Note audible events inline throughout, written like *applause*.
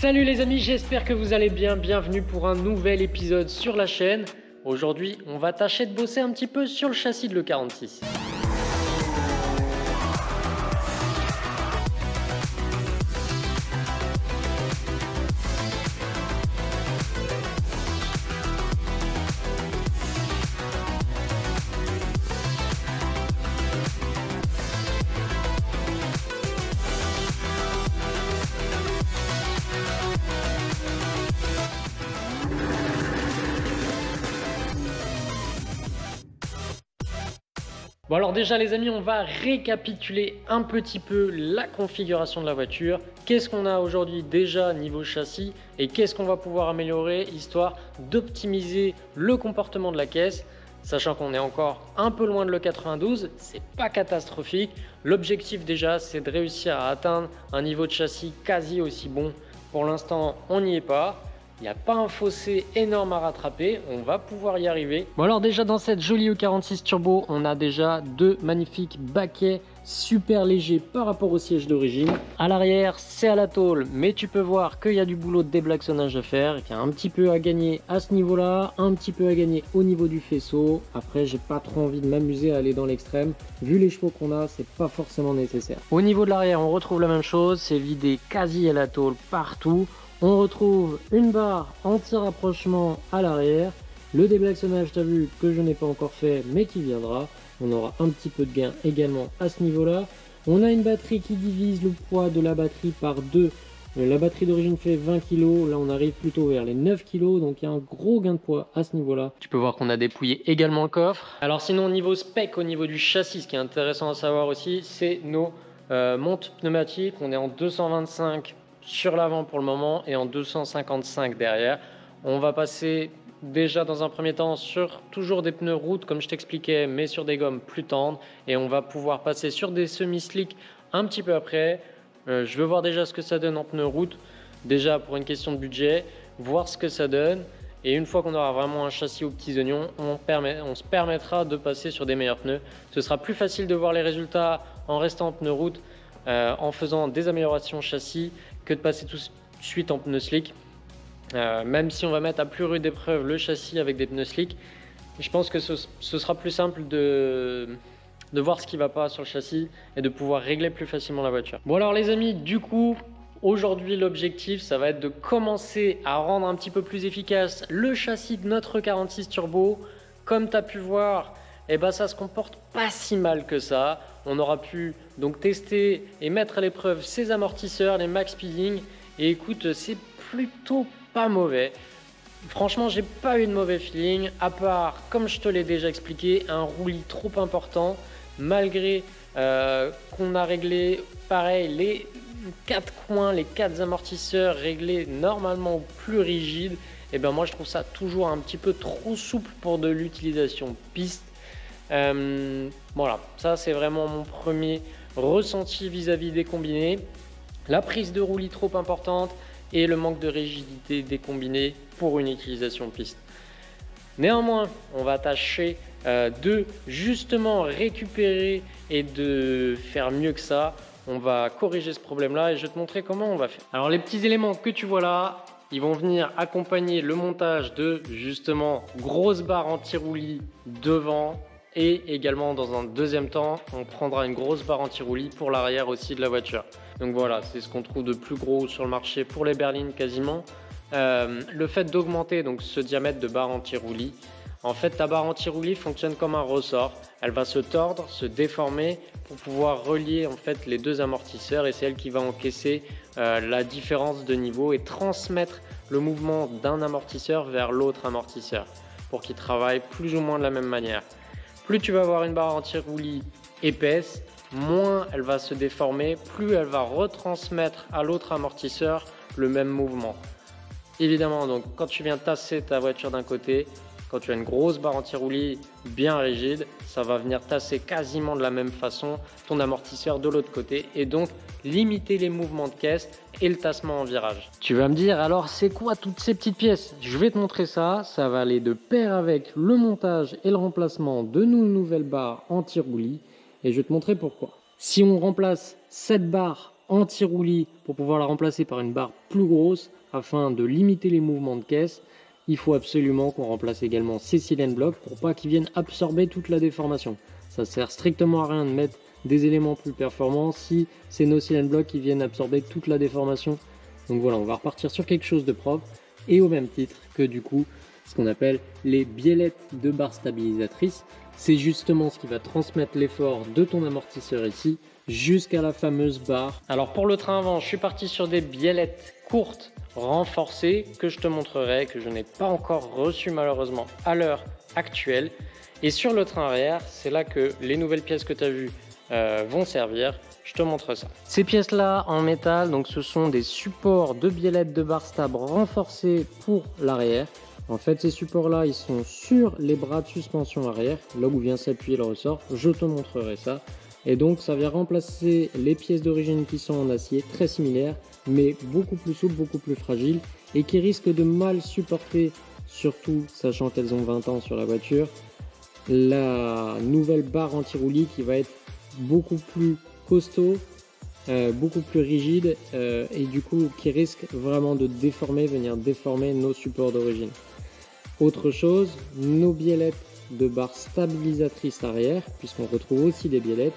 Salut les amis, j'espère que vous allez bien. Bienvenue pour un nouvel épisode sur la chaîne. Aujourd'hui, on va tâcher de bosser un petit peu sur le châssis de l'E46. Bon alors déjà les amis, on va récapituler un petit peu la configuration de la voiture. Qu'est-ce qu'on a aujourd'hui déjà niveau châssis et qu'est-ce qu'on va pouvoir améliorer histoire d'optimiser le comportement de la caisse. Sachant qu'on est encore un peu loin de le 92, c'est pas catastrophique. L'objectif déjà c'est de réussir à atteindre un niveau de châssis quasi aussi bon. Pour l'instant on n'y est pas. Il n'y a pas un fossé énorme à rattraper, on va pouvoir y arriver. Bon alors déjà dans cette jolie E46 Turbo, on a déjà deux magnifiques baquets super légers par rapport au siège d'origine. À l'arrière, c'est à la tôle, mais tu peux voir qu'il y a du boulot de déblaxonnage à faire, qu'il y a un petit peu à gagner à ce niveau-là, un petit peu à gagner au niveau du faisceau. Après, j'ai pas trop envie de m'amuser à aller dans l'extrême. Vu les chevaux qu'on a, c'est pas forcément nécessaire. Au niveau de l'arrière, on retrouve la même chose, c'est vidé quasi à la tôle partout. On retrouve une barre anti-rapprochement à l'arrière. Le déblaxonnage, tu as vu que je n'ai pas encore fait, mais qui viendra. On aura un petit peu de gain également à ce niveau-là. On a une batterie qui divise le poids de la batterie par deux. Euh, la batterie d'origine fait 20 kg, là on arrive plutôt vers les 9 kg, donc il y a un gros gain de poids à ce niveau-là. Tu peux voir qu'on a dépouillé également le coffre. Alors sinon au niveau spec, au niveau du châssis, ce qui est intéressant à savoir aussi, c'est nos euh, montes pneumatiques. On est en 225 sur l'avant pour le moment et en 255 derrière. On va passer déjà dans un premier temps sur toujours des pneus route comme je t'expliquais mais sur des gommes plus tendres et on va pouvoir passer sur des semi-slick un petit peu après. Euh, je veux voir déjà ce que ça donne en pneus route déjà pour une question de budget, voir ce que ça donne et une fois qu'on aura vraiment un châssis aux petits oignons, on, se permettra de passer sur des meilleurs pneus. Ce sera plus facile de voir les résultats en restant en pneus route, euh, en faisant des améliorations châssis que de passer tout de suite en pneus slick. Euh, même si on va mettre à plus rude épreuve le châssis avec des pneus slick, je pense que ce, sera plus simple de, voir ce qui va pas sur le châssis et de pouvoir régler plus facilement la voiture. Bon alors les amis, du coup, aujourd'hui l'objectif, ça va être de commencer à rendre un petit peu plus efficace le châssis de notre 46 Turbo. Comme tu as pu voir, eh ben, ça se comporte pas si mal que ça. On aura pu donc tester et mettre à l'épreuve ces amortisseurs, les max speeding. Et écoute, c'est plutôt pas mauvais. Franchement, j'ai pas eu de mauvais feeling, à part, comme je te l'ai déjà expliqué, un roulis trop important. Malgré euh, qu'on a réglé, pareil, les quatre coins, les quatre amortisseurs réglés normalement plus rigide, et eh ben moi je trouve ça toujours un petit peu trop souple pour de l'utilisation piste. Euh, voilà, ça c'est vraiment mon premier ressenti vis-à-vis des combinés. La prise de roulis trop importante et le manque de rigidité des combinés pour une utilisation piste. Néanmoins, on va tâcher euh, de justement récupérer et de faire mieux que ça. On va corriger ce problème-là et je vais te montrer comment on va faire. Alors les petits éléments que tu vois là, ils vont venir accompagner le montage de justement grosses barres anti-roulis devant et également, dans un deuxième temps, on prendra une grosse barre anti-roulis pour l'arrière aussi de la voiture. Donc voilà, c'est ce qu'on trouve de plus gros sur le marché pour les berlines quasiment. Euh, le fait d'augmenter donc ce diamètre de barre anti-roulis, en fait ta barre anti-roulis fonctionne comme un ressort. Elle va se tordre, se déformer pour pouvoir relier en fait les deux amortisseurs et c'est elle qui va encaisser euh, la différence de niveau et transmettre le mouvement d'un amortisseur vers l'autre amortisseur pour qu'il travaille plus ou moins de la même manière. Plus tu vas avoir une barre anti-roulis épaisse, moins elle va se déformer, plus elle va retransmettre à l'autre amortisseur le même mouvement. Évidemment, donc quand tu viens tasser ta voiture d'un côté, quand tu as une grosse barre anti-roulis bien rigide, ça va venir tasser quasiment de la même façon ton amortisseur de l'autre côté et donc limiter les mouvements de caisse et le tassement en virage. Tu vas me dire alors c'est quoi toutes ces petites pièces? Je vais te montrer ça, ça va aller de pair avec le montage et le remplacement de nos nouvelles barres anti-roulis et je vais te montrer pourquoi. Si on remplace cette barre anti-roulis pour pouvoir la remplacer par une barre plus grosse, afin de limiter les mouvements de caisse, il faut absolument qu'on remplace également ces cylindres blocs pour pas qu'ils viennent absorber toute la déformation. Ça sert strictement à rien de mettre des éléments plus performants si c'est nos cylindres blocs qui viennent absorber toute la déformation. Donc voilà, on va repartir sur quelque chose de propre et au même titre que du coup ce qu'on appelle les biellettes de barre stabilisatrice. C'est justement ce qui va transmettre l'effort de ton amortisseur ici jusqu'à la fameuse barre. Alors pour le train avant, je suis parti sur des biellettes courtes renforcées que je te montrerai, que je n'ai pas encore reçu malheureusement à l'heure actuelle. Et sur le train arrière, c'est là que les nouvelles pièces que tu as vues euh, vont servir. Je te montre ça. Ces pièces-là en métal, donc ce sont des supports de biellettes de barre stable renforcés pour l'arrière. En fait, ces supports-là, ils sont sur les bras de suspension arrière, là où vient s'appuyer le ressort. Je te montrerai ça. Et donc, ça vient remplacer les pièces d'origine qui sont en acier, très similaires, mais beaucoup plus souples, beaucoup plus fragiles, et qui risquent de mal supporter, surtout sachant qu'elles ont 20 ans sur la voiture, la nouvelle barre anti-roulis qui va être beaucoup plus costaud, euh, beaucoup plus rigide, euh, et du coup qui risque vraiment de déformer, venir déformer nos supports d'origine. Autre chose, nos biellettes de barres stabilisatrices arrière, puisqu'on retrouve aussi des biellettes,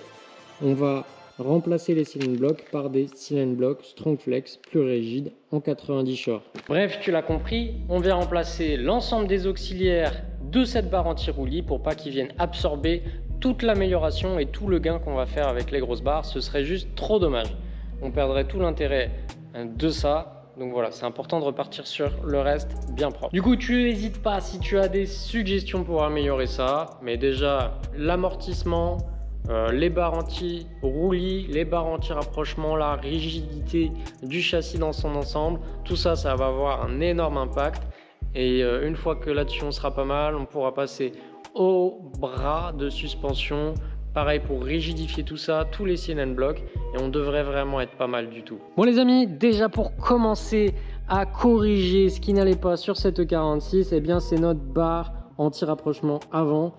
on va remplacer les cylindres blocs par des cylindres blocs Strong Flex plus rigides en 90 short. Bref, tu l'as compris, on vient remplacer l'ensemble des auxiliaires de cette barre anti-roulis pour pas qu'ils viennent absorber toute l'amélioration et tout le gain qu'on va faire avec les grosses barres. Ce serait juste trop dommage. On perdrait tout l'intérêt de ça donc voilà, c'est important de repartir sur le reste bien propre. Du coup, tu n'hésites pas si tu as des suggestions pour améliorer ça. Mais déjà, l'amortissement, euh, les barres anti-roulis, les barres anti-rapprochement, la rigidité du châssis dans son ensemble, tout ça, ça va avoir un énorme impact. Et euh, une fois que là-dessus on sera pas mal, on pourra passer au bras de suspension, Pareil pour rigidifier tout ça, tous les CNN blocs et on devrait vraiment être pas mal du tout. Bon les amis, déjà pour commencer à corriger ce qui n'allait pas sur cette 46, et eh bien c'est notre barre anti-rapprochement avant.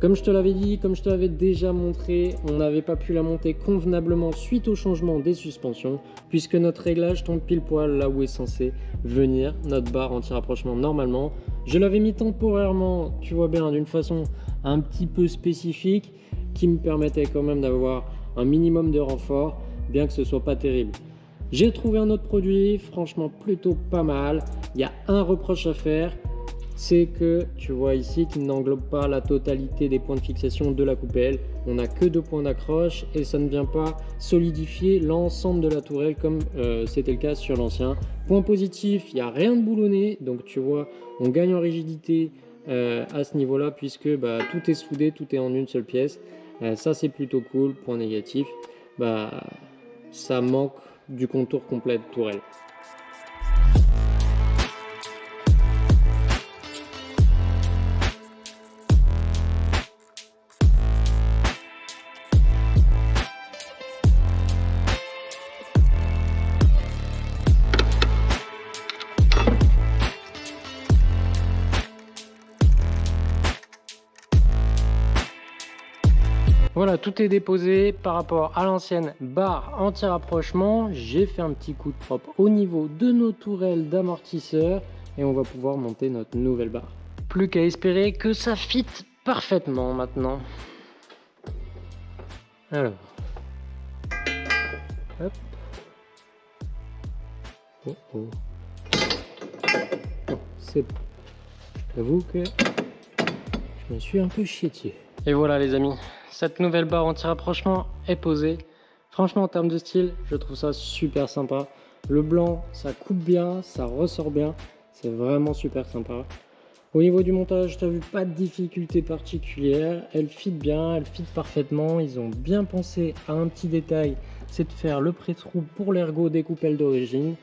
Comme je te l'avais dit, comme je te l'avais déjà montré, on n'avait pas pu la monter convenablement suite au changement des suspensions, puisque notre réglage tombe pile poil là où est censé venir notre barre anti-rapprochement normalement. Je l'avais mis temporairement, tu vois bien, d'une façon un petit peu spécifique, qui me permettait quand même d'avoir un minimum de renfort, bien que ce soit pas terrible. J'ai trouvé un autre produit, franchement plutôt pas mal. Il y a un reproche à faire, c'est que tu vois ici qu'il n'englobe pas la totalité des points de fixation de la coupelle. On n'a que deux points d'accroche et ça ne vient pas solidifier l'ensemble de la tourelle comme euh, c'était le cas sur l'ancien. Point positif, il n'y a rien de boulonné, donc tu vois, on gagne en rigidité euh, à ce niveau-là puisque bah, tout est soudé, tout est en une seule pièce. Euh, ça c'est plutôt cool. Point négatif, bah, ça manque du contour complet de tourelle. Tout est déposé par rapport à l'ancienne barre anti-rapprochement. J'ai fait un petit coup de propre au niveau de nos tourelles d'amortisseur et on va pouvoir monter notre nouvelle barre. Plus qu'à espérer que ça fit parfaitement maintenant. Alors. Hop. Oh oh. c'est bon. J'avoue que je me suis un peu chié Et voilà les amis, cette nouvelle barre anti-rapprochement est posée. Franchement, en termes de style, je trouve ça super sympa. Le blanc, ça coupe bien, ça ressort bien. C'est vraiment super sympa. Au niveau du montage, tu as vu pas de difficulté particulière. Elle fit bien, elle fit parfaitement. Ils ont bien pensé à un petit détail, c'est de faire le pré-trou pour l'ergot des coupelles d'origine.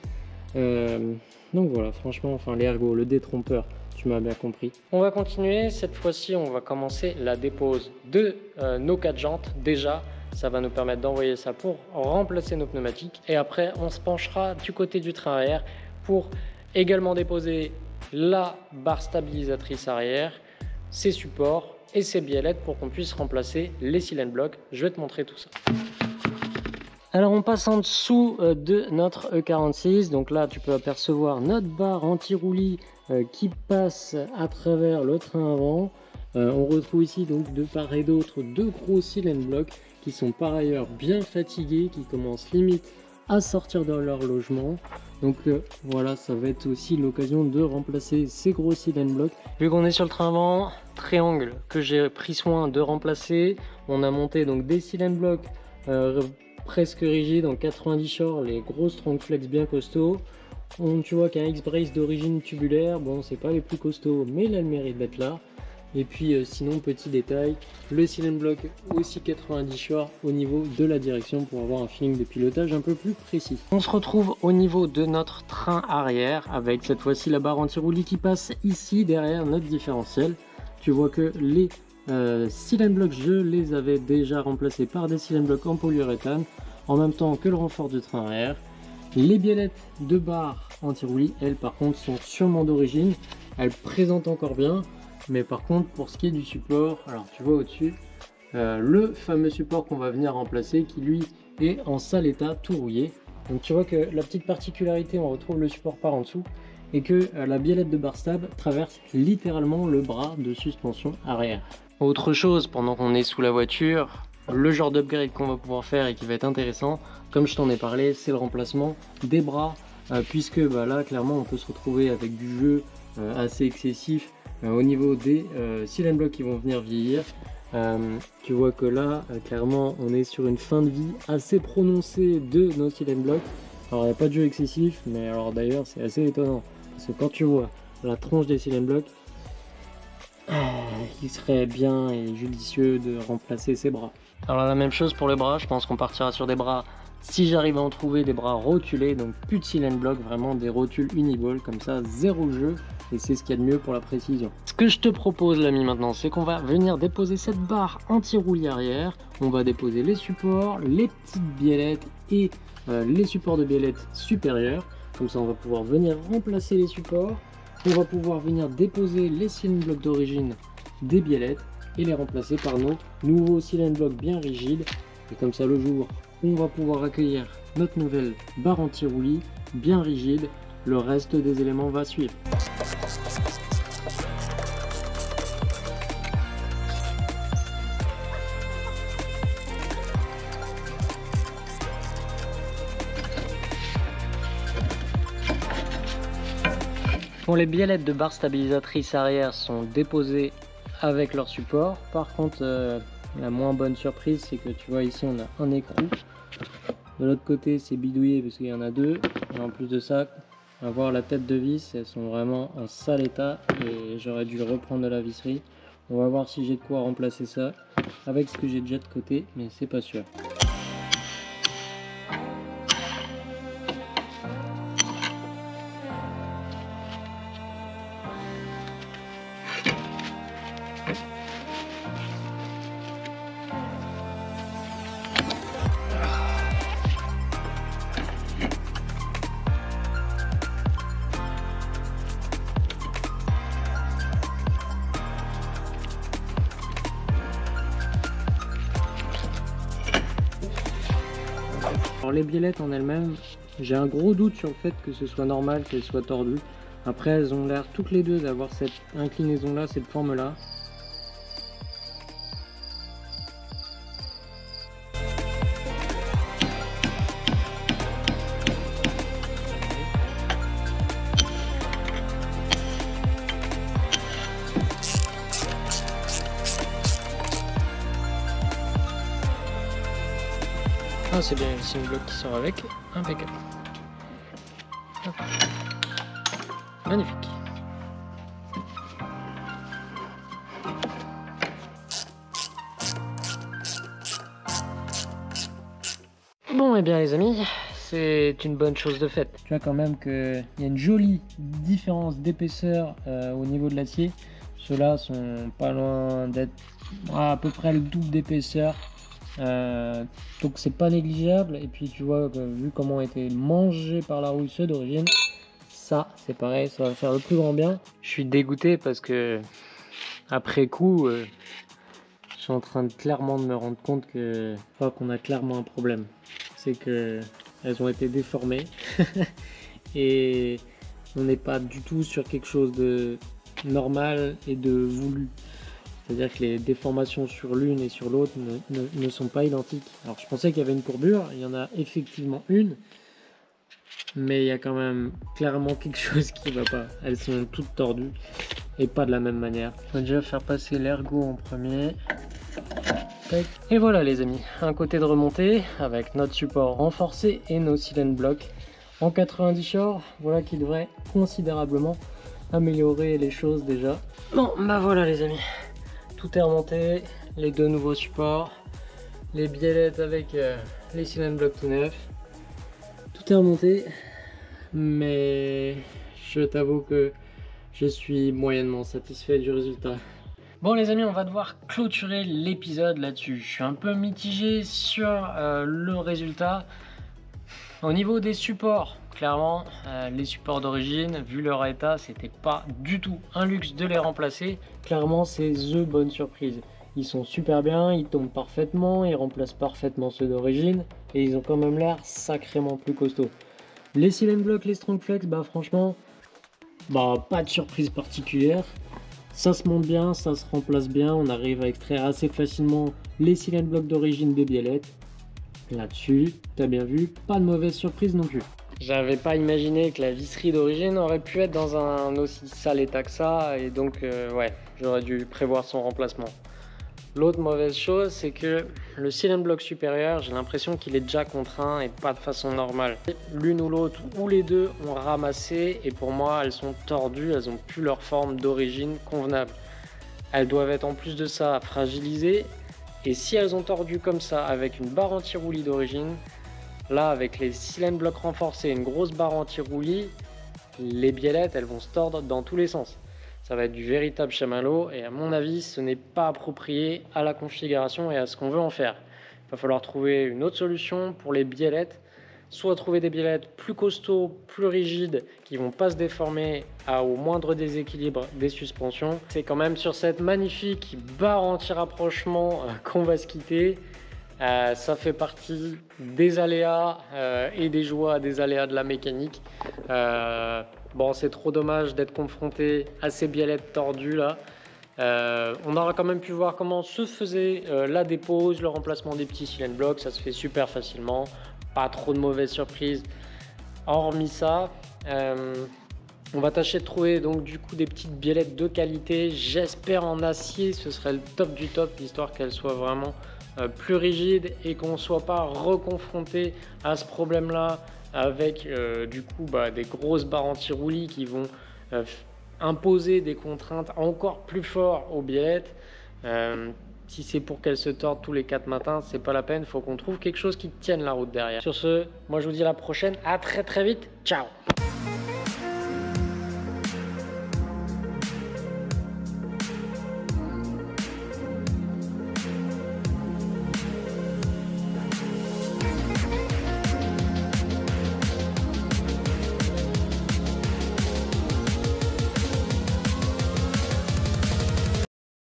Euh, donc voilà, franchement, enfin l'ergot, le détrompeur, tu m'as bien compris. On va continuer. Cette fois-ci, on va commencer la dépose de euh, nos quatre jantes. Déjà, ça va nous permettre d'envoyer ça pour remplacer nos pneumatiques. Et après, on se penchera du côté du train arrière pour également déposer la barre stabilisatrice arrière, ses supports et ses biellettes pour qu'on puisse remplacer les cylindres blocs. Je vais te montrer tout ça. Alors on passe en dessous euh, de notre E46, donc là tu peux apercevoir notre barre anti-roulis qui passe à travers le train avant. Euh, on retrouve ici donc de part et d'autre deux gros cylindres blocs qui sont par ailleurs bien fatigués, qui commencent limite à sortir de leur logement. Donc voilà, ça va être aussi l'occasion de remplacer ces gros cylindres blocs. Vu qu'on est sur le train avant, triangle que j'ai pris soin de remplacer. On a monté donc des cylindres blocs presque rigide en 90 short, les gros strong flex bien costauds. On, tu vois qu'un X-Brace d'origine tubulaire, bon c'est pas les plus costauds mais il a le mérite d'être là. Et puis euh, sinon petit détail, le cylinder block aussi 90 short au niveau de la direction pour avoir un feeling de pilotage un peu plus précis. On se retrouve au niveau de notre train arrière avec cette fois-ci la barre anti-roulis qui passe ici derrière notre différentiel. Tu vois que les euh, cylinder block je les avais déjà remplacés par des cylinder blocs en polyuréthane en même temps que le renfort du train arrière. Les biellettes de barre anti-roulis, elles par contre sont sûrement d'origine. Elles présentent encore bien, mais par contre pour ce qui est du support, alors tu vois au-dessus, euh, le fameux support qu'on va venir remplacer qui lui est en sale état, tout rouillé. Donc tu vois que la petite particularité, on retrouve le support par en dessous et que euh, la biellette de bar stab traverse littéralement le bras de suspension arrière. Autre chose, pendant qu'on est sous la voiture, le genre d'upgrade qu'on va pouvoir faire et qui va être intéressant, comme je t'en ai parlé, c'est le remplacement des bras, euh, puisque bah, là, clairement, on peut se retrouver avec du jeu euh, assez excessif euh, au niveau des cylinder blocks qui vont venir vieillir. tu vois que là, clairement, on est sur une fin de vie assez prononcée de nos cylinder blocks. Alors, il n'y a pas de jeu excessif, mais alors d'ailleurs, c'est assez étonnant, parce que quand tu vois la tronche des cylinder blocks, il serait bien et judicieux de remplacer ses bras. Alors la même chose pour les bras, je pense qu'on partira sur des bras si j'arrive à en trouver des bras rotulés, donc plus de cylinder block, vraiment des rotules uniball, comme ça, zéro jeu, et c'est ce qu'il y a de mieux pour la précision. Ce que je te propose l'ami maintenant, c'est qu'on va venir déposer cette barre anti-roulis arrière, on va déposer les supports, les petites biellettes et euh, les supports de biellettes supérieurs, comme ça on va pouvoir venir remplacer les supports, on va pouvoir venir déposer les cylinder blocks d'origine des biellettes et les remplacer par nos nouveaux cylinder blocks bien rigides. Et comme ça, le jour on va pouvoir accueillir notre nouvelle barre anti-roulis bien rigide, le reste des éléments va suivre. Bon, les biellettes de barre stabilisatrice arrière sont déposées avec leur support. Par contre, euh, la moins bonne surprise, c'est que tu vois ici, on a un écrou. De l'autre côté, c'est bidouillé parce qu'il y en a deux. Et en plus de ça, à voir la tête de vis, elles sont vraiment en sale état et j'aurais dû reprendre de la visserie. On va voir si j'ai de quoi remplacer ça avec ce que j'ai déjà de côté, mais c'est pas sûr. Les biellettes en elles-mêmes, j'ai un gros doute sur le fait que ce soit normal qu'elles soient tordues. Après elles ont l'air toutes les deux d'avoir cette inclinaison là, cette forme c'est le bloc qui sort avec. Impeccable. Magnifique. Bon, et eh bien les amis, c'est une bonne chose de fait. Tu vois quand même qu'il y a une jolie différence d'épaisseur euh, au niveau de l'acier. Ceux-là sont pas loin d'être à peu près le double d'épaisseur euh, donc c'est pas négligeable. Et puis tu vois, que, vu comment a été mangé par la rousse d'origine, ça c'est pareil, ça va faire le plus grand bien. Je suis dégoûté parce que après coup, euh, je suis en train de clairement de me rendre compte que qu'on a clairement un problème. c'est que elles ont été déformées *laughs* et on n'est pas du tout sur quelque chose de normal et de voulu. C'est-à-dire que les déformations sur l'une et sur l'autre ne, sont pas identiques. Alors je pensais qu'il y avait une courbure, il y en a effectivement une, mais il y a quand même clairement quelque chose qui va pas. Elles sont toutes tordues et pas de la même manière. Va déjà faire passer l'ergot en premier. Et voilà les amis, un côté de remontée avec notre support renforcé et nos silent blocks en 90 short, voilà qui devrait considérablement améliorer les choses déjà. Bon bah voilà les amis, tout est remonté, les deux nouveaux supports, les biellettes avec euh, les silent blocks tout neufs, tout est remonté, mais je t'avoue que je suis moyennement satisfait du résultat. Bon les amis, on va devoir clôturer l'épisode là-dessus. Je suis un peu mitigé sur euh, le résultat. Au niveau des supports, clairement, euh, les supports d'origine, vu leur état, c'était pas du tout un luxe de les remplacer. Clairement, c'est the bonne surprise. Ils sont super bien, ils tombent parfaitement, ils remplacent parfaitement ceux d'origine et ils ont quand même l'air sacrément plus costauds. Les Silent Block, les Strong Flex, bah franchement, bah pas de surprise particulière. Ça se monte bien, ça se remplace bien, on arrive à extraire assez facilement les Silent Block d'origine des biellettes. Là-dessus, t'as bien vu, pas de mauvaise surprise non plus. J'avais pas imaginé que la visserie d'origine aurait pu être dans un aussi sale état que ça, et donc euh, ouais, j'aurais dû prévoir son remplacement. L'autre mauvaise chose, c'est que le silent block supérieur, j'ai l'impression qu'il est déjà contraint et pas de façon normale. L'une ou l'autre, ou les deux, ont ramassé et pour moi, elles sont tordues, elles ont plus leur forme d'origine convenable. Elles doivent être en plus de ça fragilisées et si elles ont tordu comme ça avec une barre anti-roulis d'origine, là avec les silent blocks renforcés et une grosse barre anti-roulis, les biellettes elles vont se tordre dans tous les sens ça va être du véritable chamallow et à mon avis ce n'est pas approprié à la configuration et à ce qu'on veut en faire. Il va falloir trouver une autre solution pour les biellettes, soit trouver des biellettes plus costauds, plus rigides, qui vont pas se déformer au moindre déséquilibre des suspensions. C'est quand même sur cette magnifique barre anti-rapprochement euh, qu'on va se quitter. Euh, ça fait partie des aléas euh, et des joies des aléas de la mécanique. Euh, bon, c'est trop dommage d'être confronté à ces biellettes tordues là. on aura quand même pu voir comment se faisait la dépose, le remplacement des petits silent blocks. Ça se fait super facilement. Pas trop de mauvaises surprises. Hormis ça, on va tâcher de trouver donc du coup des petites biellettes de qualité. J'espère en acier, ce serait le top du top, histoire qu'elles soient vraiment plus rigide et qu'on ne soit pas reconfronté à ce problème-là avec euh, du coup bah, des grosses barres anti-roulis qui vont euh, imposer des contraintes encore plus fortes aux biellettes. si c'est pour qu'elles se tordent tous les 4 matins, c'est pas la peine. Il faut qu'on trouve quelque chose qui tienne la route derrière. Sur ce, moi je vous dis à la prochaine. À très très vite. Ciao